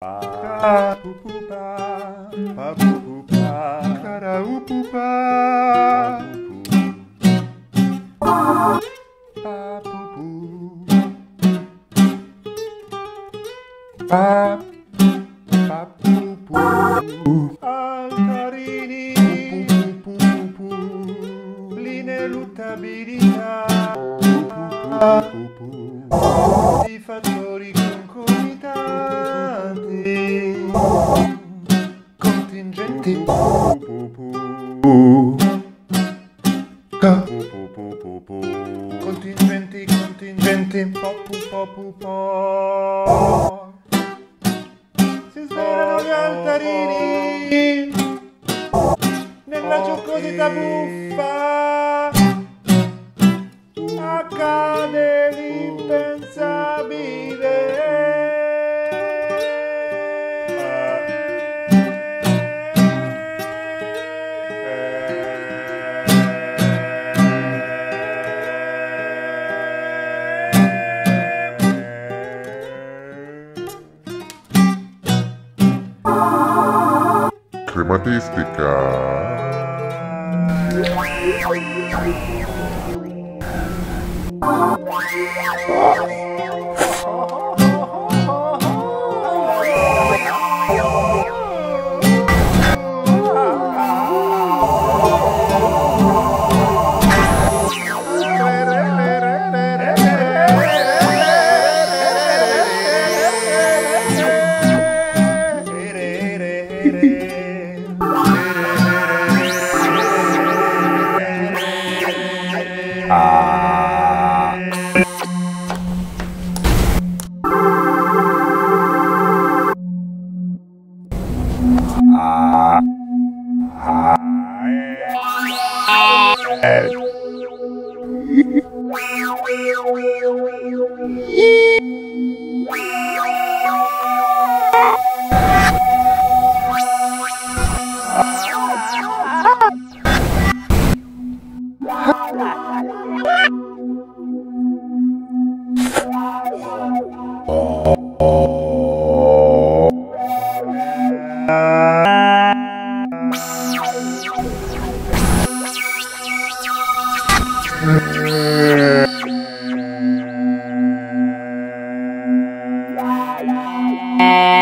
Papupupa, papupupa, caraupupa. Papupu. Pa- papupu. Altarini. Pupupupu. L'ineluttabilità. Papupu. Di fattori concomitanti. Contingenti. Contingenti, contingenti. Si svelano gli altarini nella giocosità buffa. Accade estatística. Hehehe Ah! ah, ah. Oh,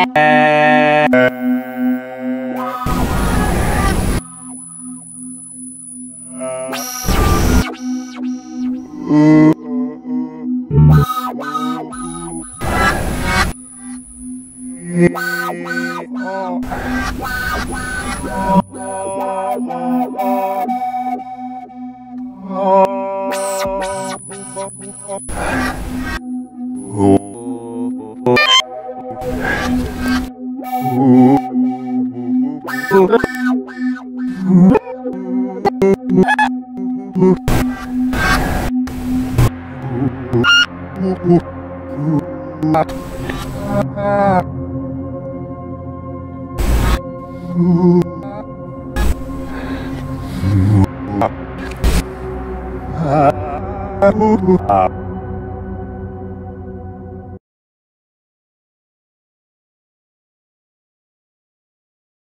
Uh...